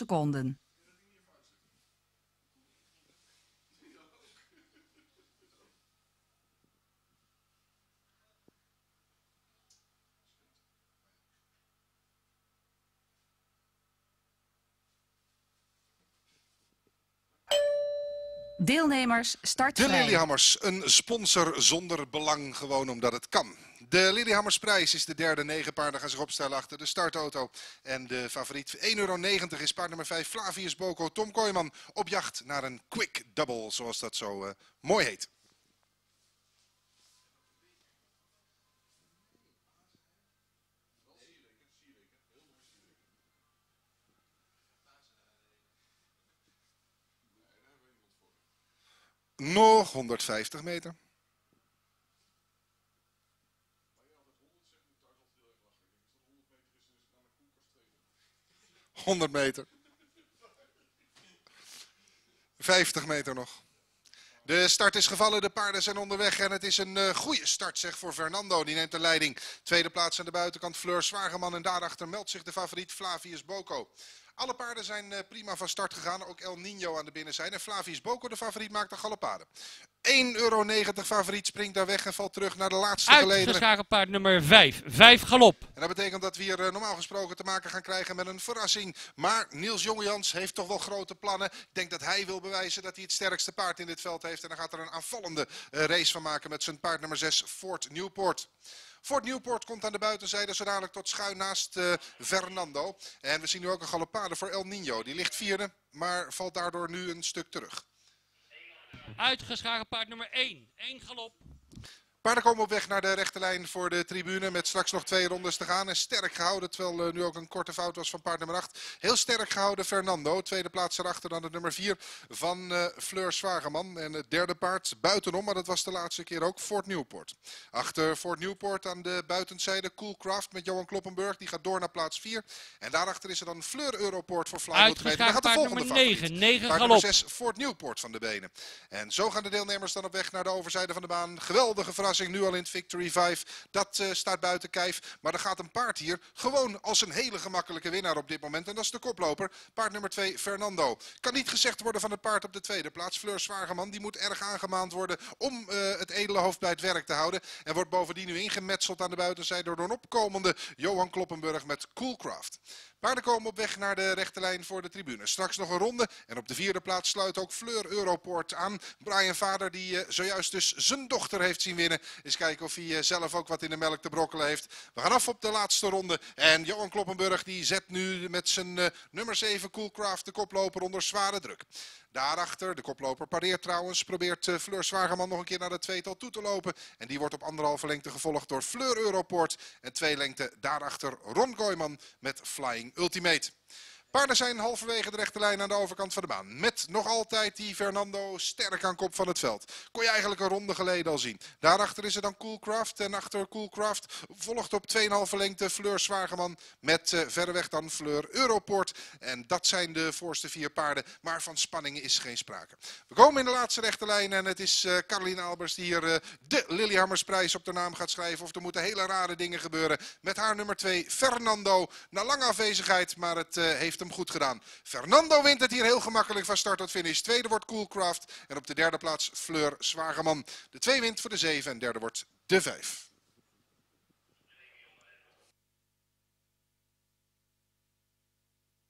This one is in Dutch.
seconden. Deelnemers, start De vrij. Lillehammers, een sponsor zonder belang, gewoon omdat het kan. De Lillehammersprijs is de derde. Negen paarden gaan zich opstellen achter de startauto. En de favoriet 1,90 euro is paard nummer 5 Flavius Boko. Tom Kooijman op jacht naar een quick double, zoals dat zo eh, mooi heet. Nog 150 meter. 100 meter. 50 meter nog. De start is gevallen, de paarden zijn onderweg en het is een uh, goede start zeg voor Fernando. Die neemt de leiding. Tweede plaats aan de buitenkant Fleur Zwageman en daarachter meldt zich de favoriet Flavius Boko. Alle paarden zijn uh, prima van start gegaan, ook El Nino aan de binnenzijde. En Flavius Boko, de favoriet, maakt de galopade. 1,90 euro favoriet springt daar weg en valt terug naar de laatste geleden. Uitgeschakeld paard nummer 5. 5 galop. En dat betekent dat we hier uh, normaal gesproken te maken gaan krijgen met een verrassing. Maar Niels Jongejans heeft toch wel grote plannen. Ik denk dat hij wil bewijzen dat hij het sterkste paard in dit veld heeft. En dan gaat er een aanvallende uh, race van maken met zijn paard nummer 6, Fort Newport. Fort Newport komt aan de buitenzijde zo dadelijk tot schuin naast uh, Fernando. En we zien nu ook een galopade voor El Nino. Die ligt vierde, maar valt daardoor nu een stuk terug. Uitgeschakeld paard nummer 1. 1 galop. Paarden komen op weg naar de rechte lijn voor de tribune met straks nog twee rondes te gaan. En sterk gehouden, terwijl uh, nu ook een korte fout was van paard nummer 8. Heel sterk gehouden Fernando. Tweede plaats erachter dan het nummer 4 van uh, Fleur Zwageman. En het derde paard buitenom, maar dat was de laatste keer ook Fort Newport. Achter Fort Newport aan de buitenzijde Coolcraft met Johan Kloppenburg. Die gaat door naar plaats 4. En daarachter is er dan Fleur Europort voor Flying Uitgeschakeld paard nummer 9. 9 paard galop. 6 Fort Newport van de benen. En zo gaan de deelnemers dan op weg naar de overzijde van de baan. Geweldige vraag nu al in het Victory 5. Dat uh, staat buiten kijf. Maar er gaat een paard hier gewoon als een hele gemakkelijke winnaar op dit moment. En dat is de koploper. Paard nummer 2, Fernando. Kan niet gezegd worden van het paard op de tweede plaats. Fleur Zwageman, die moet erg aangemaand worden om uh, het edele hoofd bij het werk te houden. En wordt bovendien nu ingemetseld aan de buitenzijde door een opkomende Johan Kloppenburg met Coolcraft. Paarden komen op weg naar de rechte lijn voor de tribune. Straks nog een ronde. En op de vierde plaats sluit ook Fleur Europort aan. Brian Vader, die uh, zojuist dus zijn dochter heeft zien winnen. Eens kijken of hij uh, zelf ook wat in de melk te brokkelen heeft. We gaan af op de laatste ronde. En Johan Kloppenburg die zet nu met zijn uh, nummer 7 Coolcraft de koploper onder zware druk. Daarachter, de koploper pareert trouwens, probeert uh, Fleur Zwageman nog een keer naar de tweetal toe te lopen. En die wordt op anderhalve lengte gevolgd door Fleur Europort. En twee lengte daarachter Ron Gooiman met Flying Ultimate. Paarden zijn halverwege de rechte lijn aan de overkant van de baan. Met nog altijd die Fernando sterk aan kop van het veld. Kon je eigenlijk een ronde geleden al zien. Daarachter is er dan Coolcraft. En achter Coolcraft volgt op 2,5 lengte Fleur Zwageman. Met uh, verreweg dan Fleur Europort. En dat zijn de voorste vier paarden. Maar van spanning is geen sprake. We komen in de laatste rechte lijn. En het is uh, Caroline Albers die hier uh, de Lillehammersprijs op de naam gaat schrijven. Of er moeten hele rare dingen gebeuren. Met haar nummer 2 Fernando. Na lange afwezigheid. Maar het heeft hem goed gedaan. Fernando wint het hier heel gemakkelijk van start tot finish. Tweede wordt Coolcraft en op de derde plaats Fleur Zwageman. De twee wint voor de zeven en derde wordt de vijf.